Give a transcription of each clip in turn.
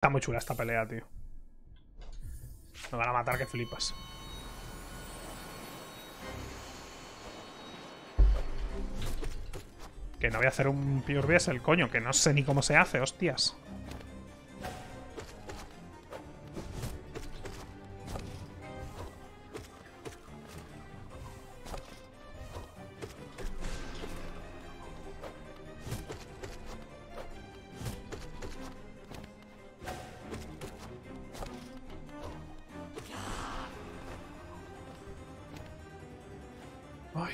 Está muy chula esta pelea, tío. Me van a matar que flipas. Que no voy a hacer un Pure el coño, que no sé ni cómo se hace, hostias. Bye.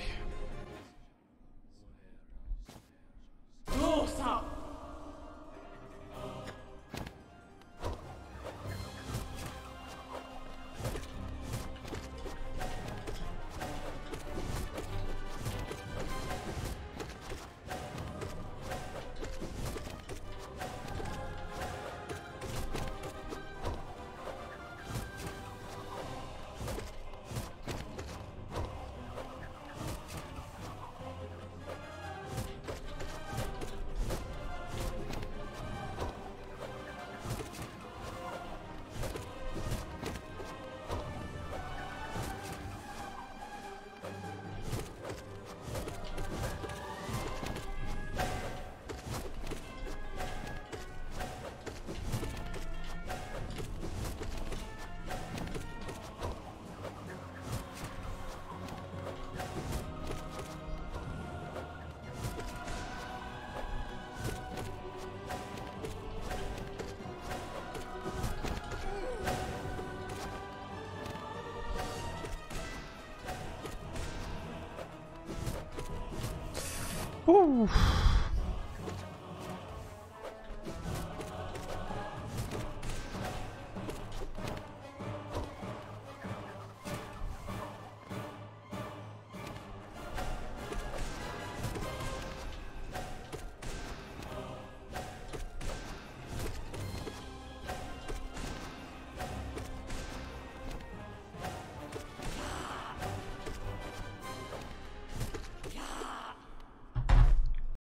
Whew.